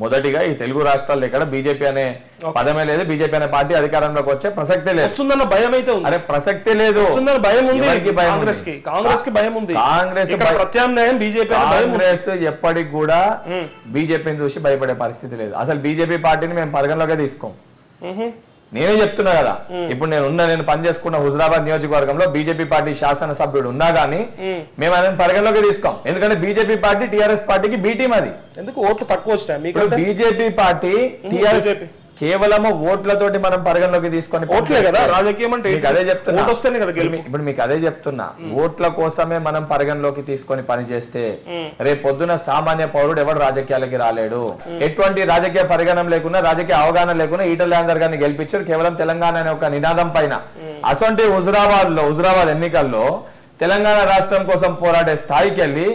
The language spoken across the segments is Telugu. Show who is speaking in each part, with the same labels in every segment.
Speaker 1: మొదటిగా ఈ తెలుగు రాష్ట్రాల్లో ఇక్కడ బీజేపీ అనే పదమే లేదు. బీజేపీ అనే పార్టీ అధికారంలోకి వచ్చే ప్రసక్తే లేదు.
Speaker 2: వస్తుందన్న భయం అయితే ఉంది.
Speaker 1: అరే ప్రసక్తే లేదు.
Speaker 2: భయం ఉంది? కాంగ్రెస్కి కాంగ్రెస్కి భయం ఉంది.
Speaker 1: కాంగ్రెస్
Speaker 2: ప్రత్యామ్నాయం బీజేపీ
Speaker 1: కాంగ్రెస్ ఎప్పటికి కూడా బీజేపీని చూసి భయపడే పరిస్థితి లేదు. అసలు బీజేపీ పార్టీని మేము పరిగణలోకే తీసుకోం. నేనే చెప్తున్నా కదా. ఇప్పుడు నేను ఉన్న నేను పనిచేసుకున్న హుజరాబాద్ నియోజకవర్గంలో బీజేపీ పార్టీ శాసనసభ్యుడు ఉన్నా గానీ మేము. ఆయన పరిగణలోకి తీసుకోం. ఎందుకంటే బీజేపీ పార్టీ టీఆర్ఎస్ పార్టీకి బీ టీం అది.
Speaker 2: ఎందుకు ఓట్లు తక్కువ వచ్చినాయి?
Speaker 1: BJP party TRS. కేవలము ఓట్లతోటి మనం పరిగణలోకి తీసుకొని
Speaker 2: ఓట్లే కదా రాజకీయం అంటే
Speaker 1: అదే చెప్తున్నా.
Speaker 2: వస్తేనే కదా
Speaker 1: ఇప్పుడు మీకు అదే చెప్తున్నా. ఓట్ల కోసమే మనం పరిగణలోకి తీసుకొని పనిచేస్తే రేపు పొద్దున సామాన్య పౌరుడు ఎవడు రాజకీయాలకి రాలేడు? ఎటువంటి రాజకీయ పరిగణన లేకుండా రాజకీయ అవగాహన లేకుండా ఈటల రాజేందర్ గారిని గెలిపించారు కేవలం తెలంగాణ అనే ఒక నినాదం పైన. అసొంటి హుజరాబాద్లో హుజరాబాద్ ఎన్నికల్లో తెలంగాణ రాష్ట్రం కోసం పోరాడే స్థాయికి వెళ్ళి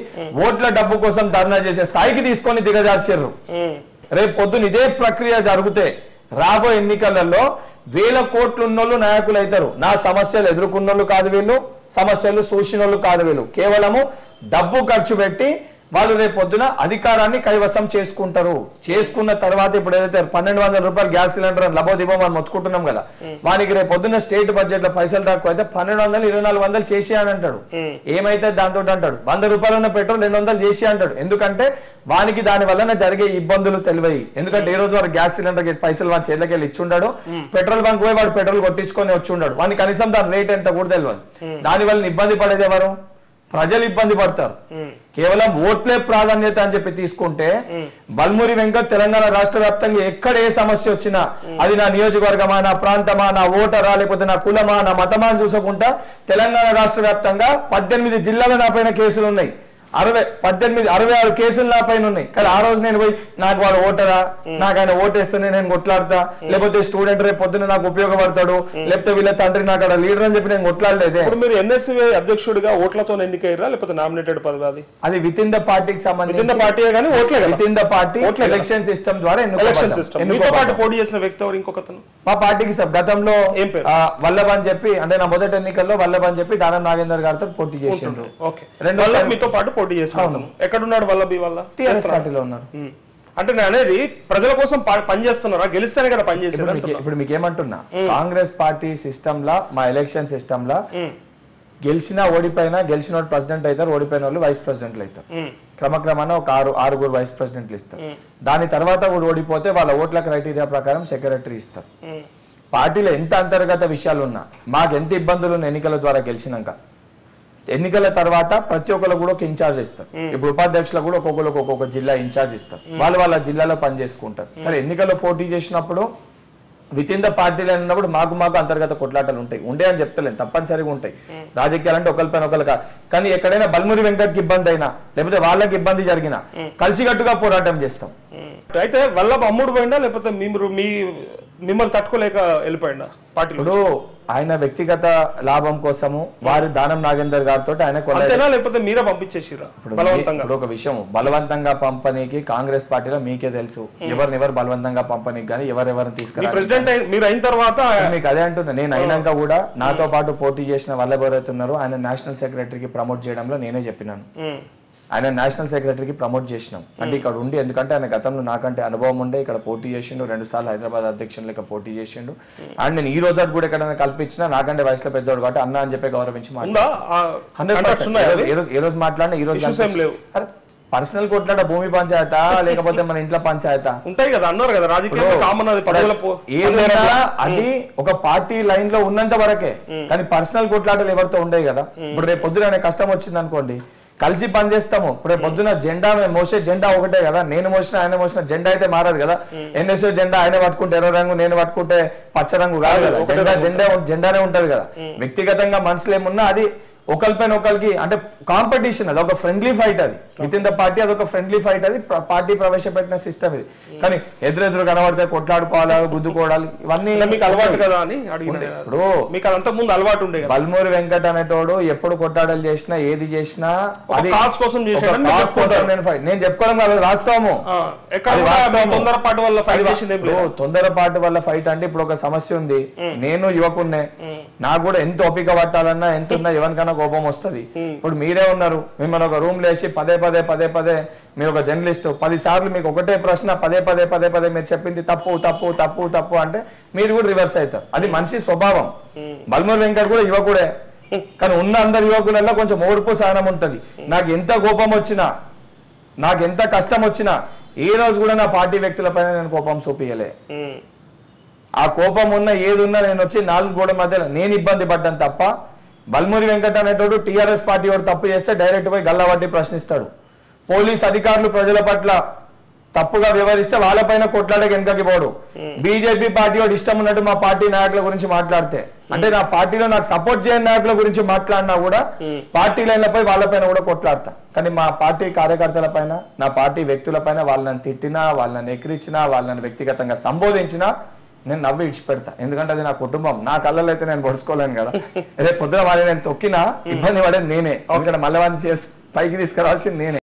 Speaker 1: ఓట్ల డబ్బు కోసం ధర్నా చేసే స్థాయికి తీసుకొని దిగజార్చారు. రేపు పొద్దున ఇదే ప్రక్రియ జరిగితే రాబో ఎన్నికలలో వేల కోట్లు ఉన్నోళ్ళు నాయకులు అవుతారు నా సమస్యలు ఎదుర్కొన్నోళ్ళు కాదు వీళ్ళు సమస్యలు సూచినోళ్ళు కాదు వీళ్ళు. కేవలము డబ్బు ఖర్చు పెట్టి వాళ్ళు రేపు పొద్దున అధికారాన్ని కైవసం చేసుకుంటారు. చేసుకున్న తర్వాత ఇప్పుడు ఏదైతే పన్నెండు వందల రూపాయలు గ్యాస్ సిలిండర్ లబోదిబో మనం మొత్తుకుంటున్నాం కదా. వానికి రేపు పొద్దున్న స్టేట్ బడ్జెట్లో పైసలు తక్కువ అయితే పన్నెండు వందలు ఇరవై నాలుగు వందలు చేసి అని అంటాడు. ఏమైతే దాంతో అంటాడు? వంద రూపాయలు ఉన్న పెట్రోల్ రెండు వందలు చేసి అంటాడు. ఎందుకంటే వానికి దాని వలన జరిగే ఇబ్బందులు తెలివయి ఎందుకంటే ఈ రోజు వాడు గ్యాస్ సిలిండర్కి పైసలు వాడి చేతికి వెళ్ళి ఇచ్చి ఉండాడు పెట్రోల్ బంక్ పోయి వాడు పెట్రోల్ కొట్టించుకొని వచ్చి ఉన్నాడు వానికి కనీసం దాని రేట్ ఎంత కూడా తెలియదు దాని వల్ల ఇబ్బంది పడేది ఎవరు? ప్రజలు ఇబ్బంది పడతారు. కేవలం ఓట్లే ప్రాధాన్యత అని చెప్పి తీసుకుంటే బల్మూరి వెంకట్ తెలంగాణ రాష్ట్ర వ్యాప్తంగా ఎక్కడ ఏ సమస్య వచ్చినా అది నా నియోజకవర్గమా నా ప్రాంతమా నా ఓటరా లేకపోతే నా కులమా నా మతమా అని చూసకుండా తెలంగాణ రాష్ట్ర వ్యాప్తంగా పద్దెనిమిది జిల్లాల నా పైన కేసులు ఉన్నాయి. అరవై పద్దెనిమిది అరవై ఆరు కేసులు నా పైన ఉన్నాయి. కానీ ఆ రోజు నేను పోయి నాకు వాడు ఓటరా? నాకు ఆయన ఓటేస్తేనే నేను కొట్లాడతా. లేకపోతే స్టూడెంట్ రేపు పొద్దున నాకు ఉపయోగపడతాడు. లేకపోతే వీళ్ళ తండ్రి నాకు అక్కడ లీడర్ అని చెప్పి నేను కొట్లాడలేదే.
Speaker 2: ఇప్పుడు మీరు ఎన్ఎస్సీ అధ్యక్షుడిగా ఓట్లతో ఎన్నికయ్యారా? లేకపోతే నామినేటెడ్ పదవి అది?
Speaker 1: అది విత్ ఇన్ ద పార్టీకి
Speaker 2: విత్
Speaker 1: సంబంధించి
Speaker 2: ఇన్ ద పార్టీ కానీ ఓట్లే
Speaker 1: within the party. Election system ద్వారా
Speaker 2: ఎలక్షన్. సిస్టమ్ మీతో. పాటు పోటీ చేసిన వ్యక్తి ఎవరు? ఇంకొకతను.
Speaker 1: మా పార్టీకి గతంలో
Speaker 2: ఏం పేరు?
Speaker 1: వల్లభ్ అని చెప్పి అంటే నా మొదటి ఎన్నికల్లో వల్లభ్ అని చెప్పి దానం నాగేందర్ గారితో పోటీ చేసిండ్రు
Speaker 2: ఓకే.
Speaker 1: రెండో
Speaker 2: మీతో పాటు పోటీ చేసిన. ఎక్కడున్నాడు వల్లభి వల్ల?
Speaker 1: టిఆర్ఎస్ పార్టీలో ఉన్నారు.
Speaker 2: అంటే నేను అనేది ప్రజల కోసం పనిచేస్తున్నారా గెలిస్తేనే కదా పనిచేసేది
Speaker 1: ఇప్పుడు మీకు- ఇప్పుడు మీకు ఏమంటున్నా కాంగ్రెస్ పార్టీ సిస్టమ్ లా మా ఎలక్షన్ సిస్టమ్ లా గెలిచినా ఓడిపోయినా గెలిచిన వాళ్ళు ప్రెసిడెంట్ అవుతారు ఓడిపోయిన వాళ్ళు వైస్ ప్రెసిడెంట్లు అవుతారు. క్రమక్రమాన ఒక ఆరు ఆరుగురు వైస్ ప్రెసిడెంట్లు ఇస్తారు. దాని తర్వాత కూడా ఓడిపోతే వాళ్ళ ఓట్ల క్రైటీరియా ప్రకారం సెక్రటరీ ఇస్తారు. పార్టీలో ఎంత అంతర్గత విషయాలు ఉన్నా మాకు ఎంత ఇబ్బందులు ఉన్న ఎన్నికల ద్వారా గెలిచినాక ఎన్నికల తర్వాత ప్రతి ఒక్కరు కూడా ఒక ఇన్ఛార్జ్ ఇస్తారు. ఇప్పుడు ఉపాధ్యక్షులకు కూడా ఒక్కొక్కరికి ఒక్కొక్క జిల్లా ఇన్ఛార్జ్ ఇస్తారు. వాళ్ళు వాళ్ళ జిల్లాలో పని చేసుకుంటారు. సరే ఎన్నికల్లో పోటీ చేసినప్పుడు విత్ ఇన్ ద పార్టీలో ఉన్నప్పుడు మాకు మాకు అంతర్గత కొట్లాటలు ఉంటాయి. ఉండే అని చెప్తలేను తప్పనిసరిగా ఉంటాయి. రాజకీయాలు అంటే ఒకరు కాదు కానీ ఎక్కడైనా బల్మురి వెంకట్కి ఇబ్బంది అయినా లేకపోతే వాళ్ళకి ఇబ్బంది జరిగినా కలిసికట్టుగా పోరాటం చేస్తాం.
Speaker 2: అయితే వల్లభ అమ్ముడు పోయిందా లేకపోతే మీరు మీ మిమ్మల్ని తట్టుకోలేక వెళ్ళిపోయిందా పార్టీలో
Speaker 1: ఇప్పుడు ఆయన వ్యక్తిగత లాభం కోసము వారి దానం నాగేందర్ గారితో ఆయన
Speaker 2: లేకపోతే మీరే పంపించేసిరా
Speaker 1: ఇప్పుడు
Speaker 2: బలవంతంగా.
Speaker 1: ఒక విషయం బలవంతంగా పంపనీకి కాంగ్రెస్ పార్టీలో మీకే తెలుసు. ఎవరిని ఎవరు బలవంతంగా పంపనీకి కానీ ఎవరెవరిని తీసుకురా
Speaker 2: ప్రెసిడెంట్ మీరు అయిన తర్వాత
Speaker 1: మీకు అదే అంటున్నా నేను అయినాక కూడా నాతో పాటు పోటీ చేసిన వాళ్ళు ఎవరైతే ఉన్నారో ఆయన నేషనల్ సెక్రటరీకి ప్రమోట్ చేయడంలో నేనే చెప్పినాను. ఆయన నేషనల్ సెక్రటరీకి ప్రమోట్ చేసినాం. అంటే ఇక్కడ ఉండి ఎందుకంటే ఆయన గతంలో నాకంటే అనుభవం ఉండే ఇక్కడ పోటీ చేసిండు రెండు సార్లు హైదరాబాద్ అధ్యక్షులు లెక్క పోటీ చేసిండు. అండ్ నేను ఈ రోజు కూడా ఎక్కడైనా కల్పించినా నాకంటే వయసులో పెద్దోడు కాబట్టి అన్న అని చెప్పి గౌరవించి? ఏ రోజు మాట్లాడినా ఈ రోజు. పర్సనల్ కొట్లాట భూమి పంచాయతా లేకపోతే మన ఇంట్లో పంచాయతా?
Speaker 2: ఉంటాయి కదా అన్నారు కదా రాజకీయంలో కామన్ అది
Speaker 1: ఏదైనా అది ఒక పార్టీ లైన్లో ఉన్నంత వరకే. కానీ పర్సనల్ కొట్లాటలు ఎవరితో ఉండేవి కదా? ఇప్పుడు రేపు పొద్దున కష్టం వచ్చింది అనుకోండి కలిసి పనిచేస్తాము ఇప్పుడు పొద్దున జెండా మేము మోసే జెండా ఒకటే కదా. నేను మోసిన ఆయన మోసిన జెండా అయితే మారదు కదా. ఎన్ఎస్ఓ జెండా ఆయన పట్టుకుంటే ఎర్ర రంగు నేను పట్టుకుంటే పచ్చ రంగు కాదు కదా. జెండా జెండా జెండానే ఉంటది కదా. వ్యక్తిగతంగా మనసులో ఏమున్నా అది ఒకరిపైన ఒకరికి అంటే కాంపిటీషన్ అది ఒక ఫ్రెండ్లీ ఫైట్ అది. విత్ ఇన్ ద పార్టీ అది ఒక ఫ్రెండ్లీ ఫైట్ అది పార్టీ ప్రవేశపెట్టిన సిస్టమ్ ఇది. కానీ ఎదురెదురు కనబడితే కొట్లాడుకోవాలి గుద్దుకోవడాలి ఇవన్నీ
Speaker 2: మీకు అలవాటు కదా అని
Speaker 1: ఇప్పుడు
Speaker 2: మీకు అదంతా ముందు అలవాటు ఉండే
Speaker 1: బల్మూరి వెంకట్ అనేటోడు ఎప్పుడు కొట్టాడలు చేసినా ఏది చేసినా
Speaker 2: cause కోసం
Speaker 1: కోసం. నేను fight. నేను చెప్పుకోవడం కాదు రాస్తాము అది.
Speaker 2: తొందరపాటు వల్ల ఫైట్
Speaker 1: తొందరపాటు వల్ల ఫైట్ అంటే ఇప్పుడు ఒక సమస్య ఉంది. నేను యువకున్నే. నాకు కూడా ఎంత ఓపిక పట్టాలన్నా ఎంత ఉన్నా ఎవరికైనా కోపం వస్తుంది. ఇప్పుడు మీరే ఉన్నారు. మిమ్మల్ని ఒక రూమ్ లేసి పదే పదే పదే పదే మీరు ఒక జర్నలిస్ట్ పది సార్లు మీకు ఒకటే ప్రశ్న పదే పదే పదే పదే మీరు చెప్పింది తప్పు తప్పు తప్పు తప్పు అంటే మీరు కూడా రివర్స్ అవుతారు. అది మనిషి స్వభావం. బల్మూరి వెంకట్ కూడా యువకుడే. కానీ ఉన్న అందరి యువకులలో కొంచెం ఓర్పు సహనం ఉంటది. నాకు ఎంత కోపం వచ్చినా నాకు ఎంత కష్టం వచ్చినా ఏ రోజు కూడా నా పార్టీ వ్యక్తులపైన నేను కోపం చూపించలే. ఆ కోపం ఉన్న ఏది ఉన్నా నేను వచ్చి నాలుగు గోడ మధ్యలో నేను ఇబ్బంది పడ్డాను తప్ప బల్మూరి వెంకట అనేటోడు టీఆర్ఎస్ పార్టీ వాడు తప్పు చేస్తే డైరెక్ట్ పోయి గల్లబట్టి ప్రశ్నిస్తాడు. పోలీస్ అధికారులు ప్రజల పట్ల తప్పుగా వ్యవహరిస్తే వాళ్ళపైన కొట్లాడక వెనకకి పోడు. బీజేపీ పార్టీ వాడు ఇష్టం ఉన్నట్టు మా పార్టీ నాయకుల గురించి మాట్లాడితే. అంటే నా పార్టీలో నాకు సపోర్ట్ చేయని నాయకుల గురించి మాట్లాడినా కూడా పార్టీ లైన్లపై వాళ్ళపైన కూడా కొట్లాడతా. కానీ మా పార్టీ కార్యకర్తల పైన నా పార్టీ వ్యక్తుల పైన వాళ్ళని తిట్టినా వాళ్ళని ఎక్కిరించినా వాళ్ళని వ్యక్తిగతంగా సంబోధించినా నేను నవ్వి ఇడిచిపెడతా ఎందుకంటే అది నా కుటుంబం. నా కళ్ళలో అయితే నేను పొడుచుకోలేను కదా. రేపు పొద్దున వాళ్ళు నేను తొక్కినా ఇబ్బంది పడేది నేనే. ఎందుకంటే మళ్ళీ వాళ్ళని చేసి పైకి తీసుకురావాల్సింది నేనే.